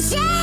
Shame!